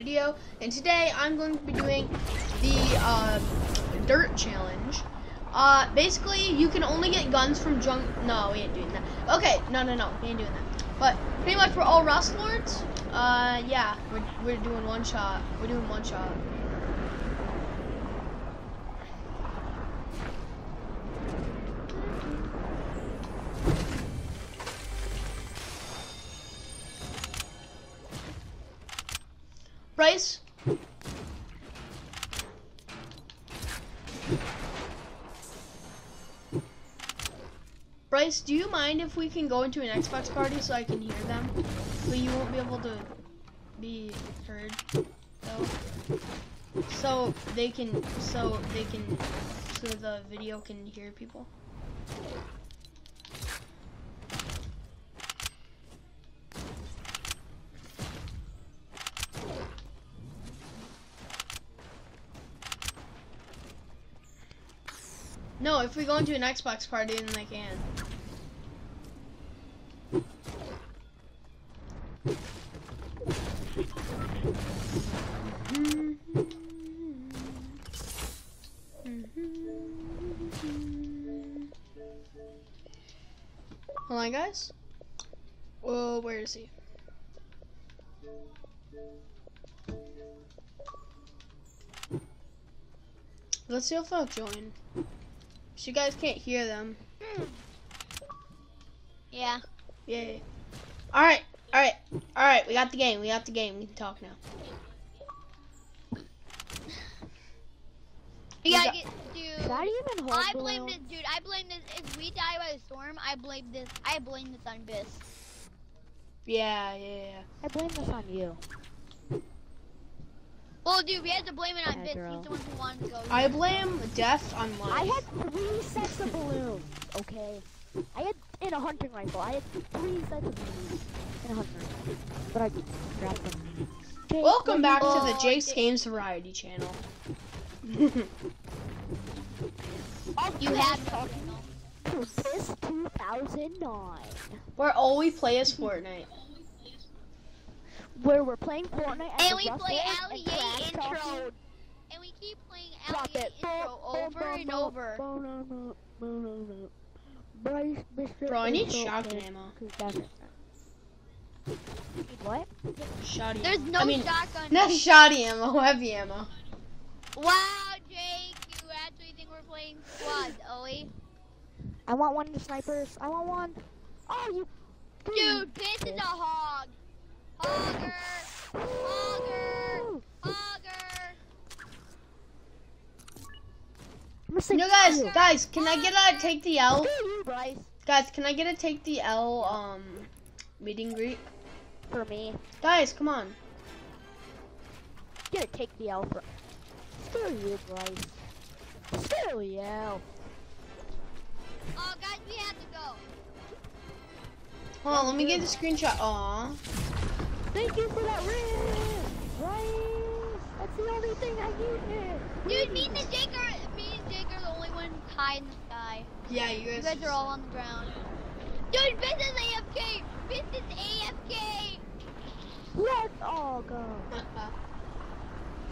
video and today I'm going to be doing the uh, dirt challenge. Uh, basically you can only get guns from junk no we ain't doing that. Okay no no no we ain't doing that. But pretty much we're all rust lords. Uh, yeah we're, we're doing one shot we're doing one shot Bryce. Bryce, do you mind if we can go into an Xbox party so I can hear them? But you won't be able to be heard, though. So they can, so they can, so the video can hear people. No, if we go into an Xbox party, then they can. Hold on, guys. Whoa, where is he? Let's see if I'll join. So you guys can't hear them. Hmm. Yeah. Yay. Alright, alright, alright, we got the game, we got the game, we can talk now. You got- gotta get, dude. Should I even hold I blame this, dude. I blame this. If we die by the storm, I blame this. I blame this on Biss. Yeah, yeah, yeah. I blame this on you. Well, dude, we had to blame it on Yeah, He's the one who wanted to go. I blame death on my. I had three sets of balloons, okay? I had in a hunting rifle. I had three sets of balloons in a hunting rifle. But I grabbed them. Okay, Welcome back to the Jake's Games Variety channel. You had to this 2009, Where all we play is Fortnite. Where we're playing Fortnite And the we play Lords Ali intro. And we keep playing Drop Ali intro over and over. Bryce, Mr. Bro, I need shotgun Man, ammo. 'cause that's- What? Shoddy There's ammo. no I mean, shotgun. not shoddy ammo, heavy ammo. Wow, Jake, you actually think we're playing squad, Owie? I want one of the snipers. I want one. Oh, you. Dude, Biss is a hog. I'm gonna say No, guys, guys, can I get a take the L? Bryce. Guys, can I get a take the L um meet and greet? For me. Guys, come on. Get a take the L for. Screw you, Bryce. Screw you. Oh, guys, we have to go. Hold on, let me get the screenshot. Aw. Thank you for that ring, Bryce. That's the only thing I needed. Dude, me and Jake are, me and Jake are the only ones high in the sky. Yeah, you guys, You guys. guys are all on the ground. Dude, Biss is AFK. Biss is AFK. Let's all go.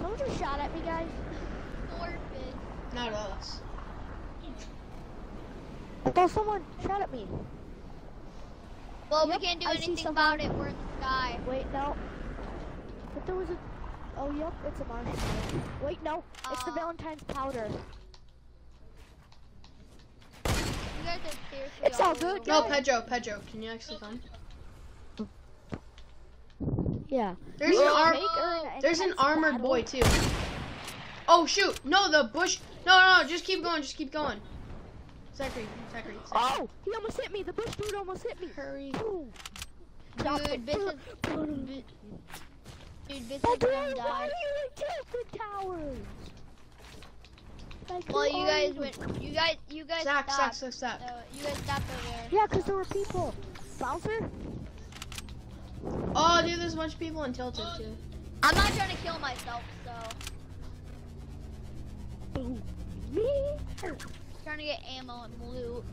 Someone just shot at me, guys. Poor Biss. Not us. I thought someone shot at me. Well, Yep, we can't do I anything about it. We're in the sky. Wait, no. But there was a. Oh, yep, it's a marshmallow. Wait, no, it's the Uh. Valentine's powder. You guys are seriously It's all good, the No. Pedro, Pedro, can you actually come? Yeah. There's an will arm. make her an There's an armored battle. boy too. Oh shoot! No, the bush. No, no, no, just keep going. Just keep going. Zachary, Zachary. Zachary. Oh, he almost hit me. The bush dude almost hit me. Hurry. Boom. Drop Dude, it. Biss is, dude, Biss Oh, is gonna dude, why die. are you in the towers? Like, Well, you are guys went. You guys, you guys Zach, stop. Zach, Zach, Zach. Uh, you guys stop over there. Yeah, because there were people. Bouncer? Oh, dude, there's a bunch of people in Tilted too. I'm not trying to kill myself, so Boom. Me? trying to get ammo and loot.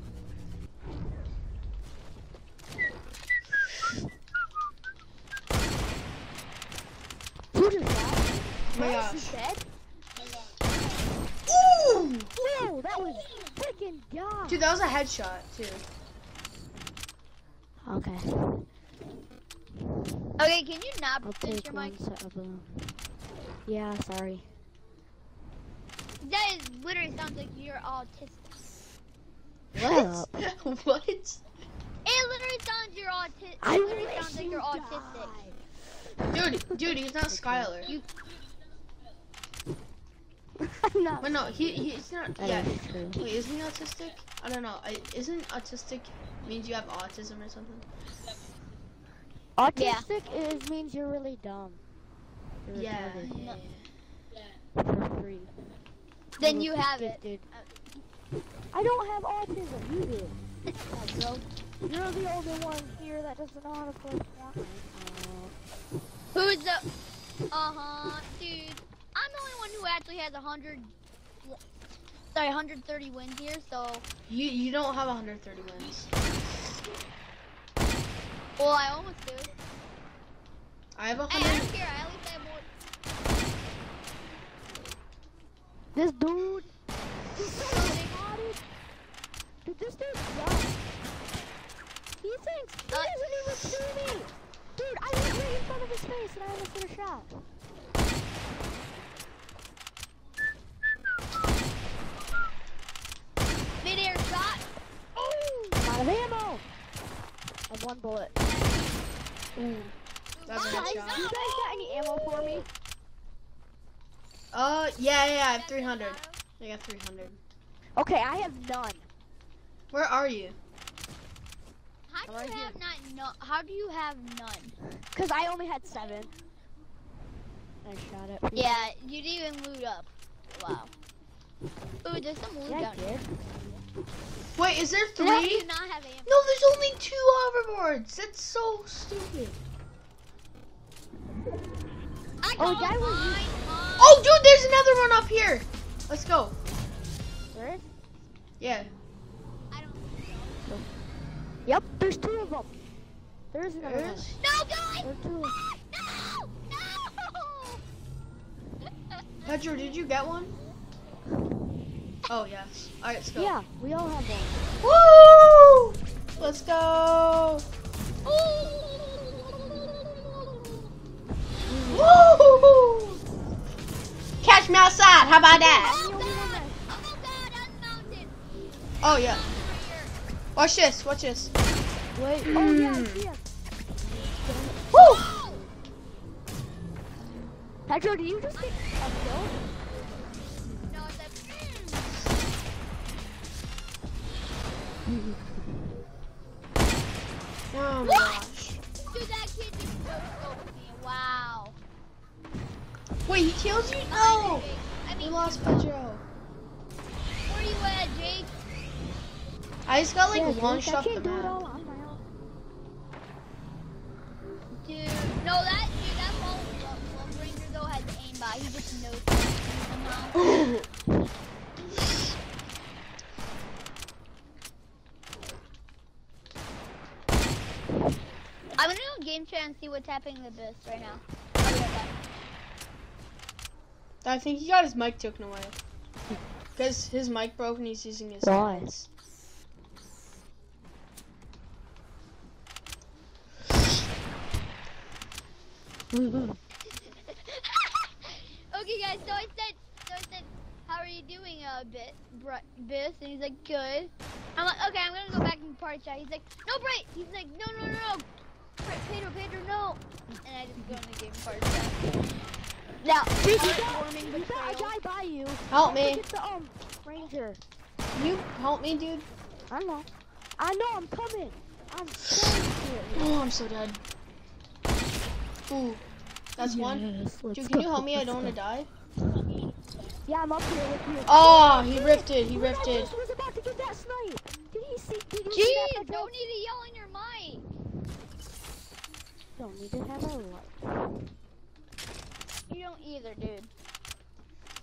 Who just that? my Nice, gosh. dead. Ooh! That was freaking god. Dude, that was a headshot too. Okay. Okay, can you not I'll take your mic? set of balloon. Yeah, sorry. That is literally sounds like you're autistic. What? what? It literally sounds you're autistic. I literally wish sounds like you you're autistic. Dude, dude, he's not Skylar. You I'm not. But no, he he's not. That Yeah. is true. Wait, isn't he autistic? I don't know. I, isn't autistic means you have autism or something? Autistic is means you're really dumb. You're Yeah. yeah, yeah. For free. then You're you have it. gifted. I don't have autism. You do. Yeah, bro. You're the only one here that doesn't know how to play Fortnite. Who's the? Uh huh, dude. I'm the only one who actually has a hundred. Sorry, 130 wins here. So, You you don't have 130 wins. well, I almost do. I have Hey, I 100. don't care. I at least have more. this dude. He's so. Dude, this dude's dumb. He thinks he Uh, doesn't even see me. Dude, I was right in front of his face and I almost hit a shot. Mid-air shot. I'm out of ammo. I have one bullet. Ooh, that's a Guys, you guys got any ammo for me? Uh, yeah, yeah, I have 300. I got 300. Okay, I have none. Where are you? How do Right you here. have not? No, how do you have none? Cause I only had seven. I shot it. Yeah, you didn't even loot up. Wow. Ooh, there's some loot Yeah, down here. Wait, is there So how do three? not have? No, there's only two hoverboards. That's so stupid. I Oh, called that was- mine, Mom. Oh, dude, there's another one up here. Let's go. There is? Yeah. I don't. Yep, there's two of them. There's another one. No, guys! There's two. No! No! Pedro, did you get one? Oh yes. All right, let's go. Yeah, we all have one. Woo! Let's go. Woo! Catch me outside. How about that? Oh god! Oh god, unmounted! Oh yeah. Here. Watch this. Watch this. Wait. Oh yeah, I Mm. see him. Woo! Pedro, do you just get a kill? No, that's. Oh my gosh. Dude, that kid just no scoped me. Wow. Wait, he kills you? No. you, Jake. I We lost Pedro. I just got like yeah, one Jake, I shot the can't do it map. all on my own. Dude, no, that dude, that Lone Lone Ranger though has aimbot. He just knows somehow. I'm gonna go game chat and see what's happening with this right now. I'll right. I think he got his mic taken away. Because his mic broke and he's using his Why? headphones. okay, guys. So I said, so I said, how are you doing, uh, bit, Br- Biss? And he's like, good. I'm like, okay, I'm gonna go back in party chat. He's like, no, Bray. He's like, no, no, no, no. Bray, Pedro, Pedro, no. And I just go in the game party chat. Now, Dude, you got, you got a guy by you. Help me. forget the um ranger. You help me, dude? I know. I know. I'm coming. I'm going to. Oh, I'm so dead. Ooh. That's one. Yes, let's Dude, can you help me? I don't want to die. Yeah, I'm up here with you. Oh, he rifted. He Who rifted. else was about to get that snipe? Did he see? Did you see that? Jeez, Pedro? don't need to yell on your mic. Don't need to have a light. You don't either, dude.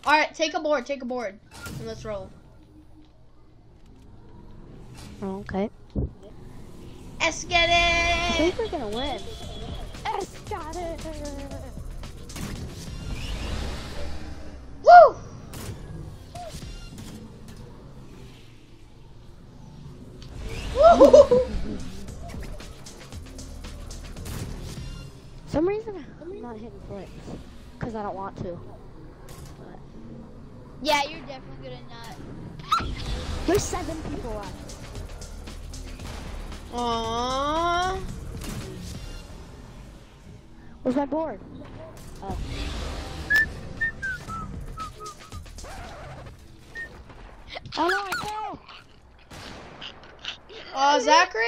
All right, take a board. Take a board. And let's roll. Okay. Let's get it. I think we're gonna win. Yes, got it. Woo! Woo! some reason I'm not hitting flicks. Because I don't want to. Yeah, you're definitely gonna not. There's seven people left. Aww. Where's my board? Oh. Oh no, I! Uh, Zachary?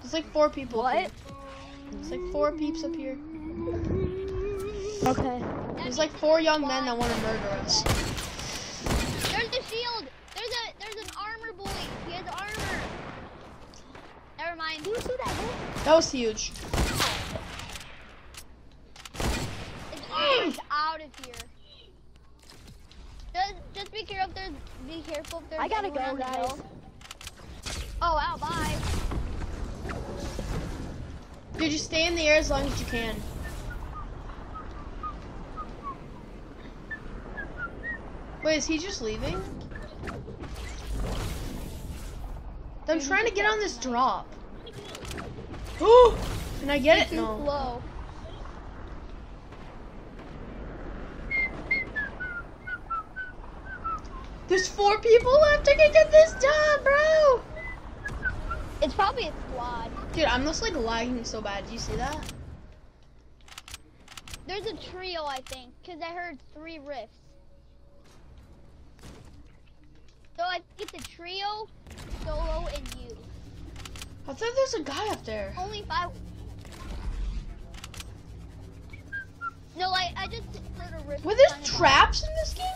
There's like four people. What? here. There's like four peeps up here. Okay. There's like four young men that want to murder us. There's the shield. There's a there's an armor boy. He has armor. Never mind. Do you see that hit? That was huge. It's almost out of here. Just, just be careful. If there's, be careful if there's. I gotta go, on the guys. hill. Oh wow! Bye. Dude, just stay in the air as long as you can. Wait, is he just leaving? I'm trying to get on this drop. Ooh! Can I get it? No. slow. There's four people left. I can get this done, bro. It's probably a squad. Dude, I'm just like lagging so bad. Do you see that? There's a trio, I think, because I heard three riffs. So I think it's a trio, solo, and you. I thought there's a guy up there. Only five. No, I, I just heard a riff. Were there traps in this game?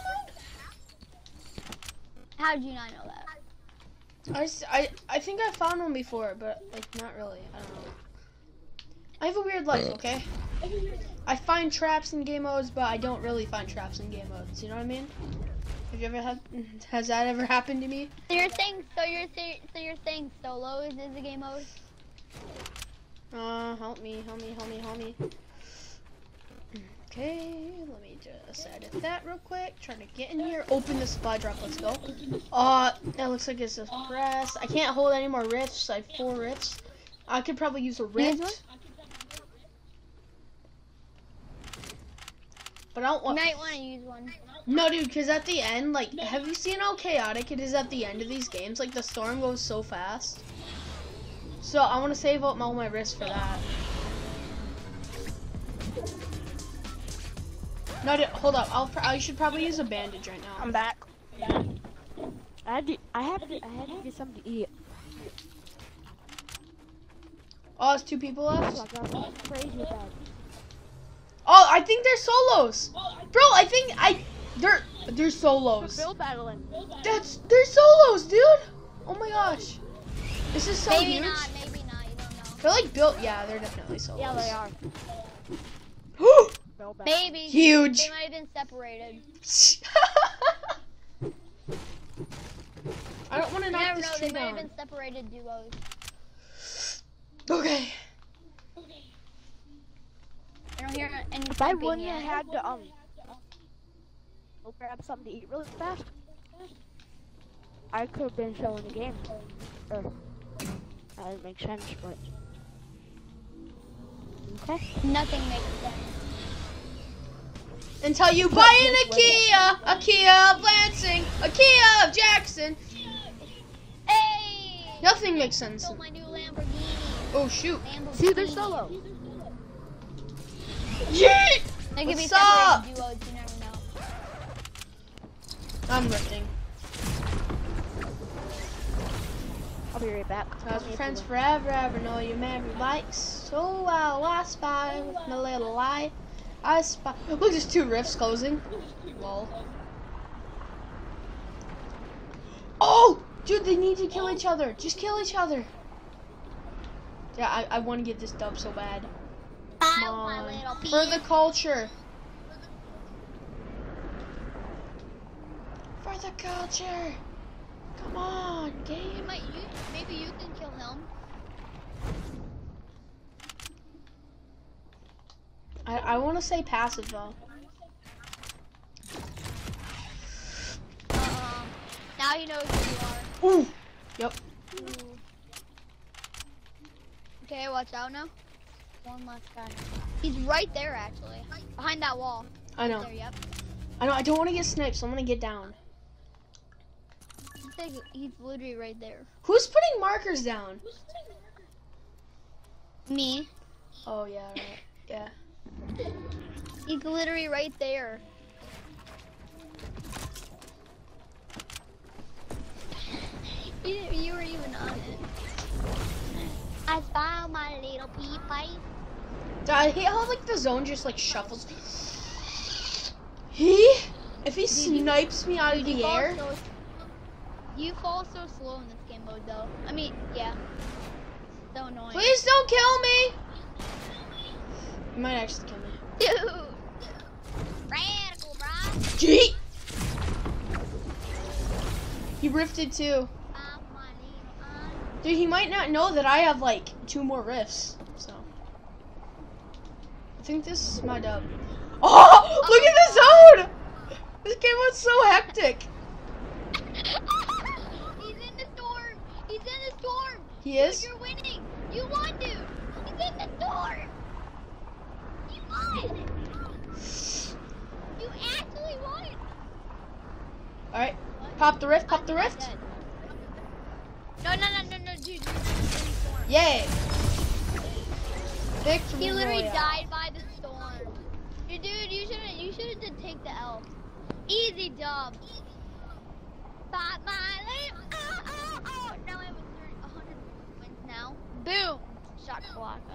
How did you not know that? I, I think I found one before, but like not really. I don't know. I have a weird life, okay? I find traps in game modes, but I don't really find traps in game modes. You know what I mean? Have you ever had? Has that ever happened to me? So you're saying, so you're so you're saying solo is, is a game mode? Uh, help me, help me, help me, help me. Okay, let me just edit that real quick. Trying to get in here. Open the supply drop. Let's go. Uh, that looks like it's a press. I can't hold any more rifts. I have four rifts. I could probably use a rift. But I don't You want. might want to use one. No, dude, because at the end, like, have you seen how chaotic it is at the end of these games? Like, the storm goes so fast. So I want to save up all my rifts for that. No, dude, hold up. I'll. Pr- I should probably use a bandage right now. I'm back. I had to, I have to, I had to get something to eat. Oh, it's two people left. Oh I got crazy bad. Oh, I think they're solos, bro. I think I. They're they're solos. Build battling. That's they're solos, dude. Oh my gosh, this is so maybe huge. not, maybe not. You don't know. They're like built. Yeah, they're definitely solos. Yeah, they are. Build battling. Maybe. Huge. They might have been separated. I don't want to You knock never this know. tree They might have been separated duos. Okay. I don't hear any. If I wouldn't have had to um, go grab something to eat really fast, I could have been showing the game. Or that didn't make sense, but okay. Nothing makes sense. Until you buy an Kia, a Kia of Lansing, a Kia of Jackson. Hey! Nothing makes sense. Stole my new Lamborghini. Oh shoot. Lamborghini. See, they're solo. Yeet! They could be What's up? duos. You never know. I'm lifting. I'll be right back. I was Tell me if friends forever, ever know your memory likes so well. I spy with my little eye. I spy. Look, there's two rifts closing. Lol. Oh, dude, they need to kill each other. Just kill each other. Yeah, I, I want to get this dub so bad. Come on. For the culture. For the culture. Come on, game. maybe you can kill him. I, I want to say passive though. Uh, now you know who you are. Ooh. Yep. Ooh. Okay, watch out now. One left guy. He's right there actually, behind that wall. I know. There, yep. I know. I don't want to get sniped, so I'm gonna get down. He's, he's literally right there. Who's putting markers down? Me. Oh yeah, right. yeah. He's literally right there. You, you were even on it. I found my little pea pipe. I hate how like the zone just like shuffles. He, if he snipes me out of the air, so- you fall so slow in this game mode, though. I mean, yeah. So annoying. please don't kill me. You might actually kill me. Dude. Radical, bro. Gee. He rifted too. Found my little eye. Dude, he might not know that I have like two more rifts. So I think this is my dub. Oh, oh look at the zone! This game was so hectic. He's in the storm. He's in the storm. He is. You're winning. You won, dude. He's in the storm. You won. You actually won. All right, pop the rift. Pop the rift. No, no, no, no, no, dude. You're in the storm. Yay! Victory He literally Royale. died by the storm. Dude, dude, you shouldn't. You should have did take the L. Easy dub. Bought my lip. Oh, oh, oh. Now I have a 100 wins now. Boom. Shot Kalaka.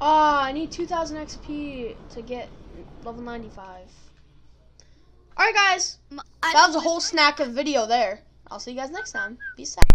Ah, I need 2,000 XP to get level 95. Alright, guys. That was a whole snack of video there. I'll see you guys next time. Peace out.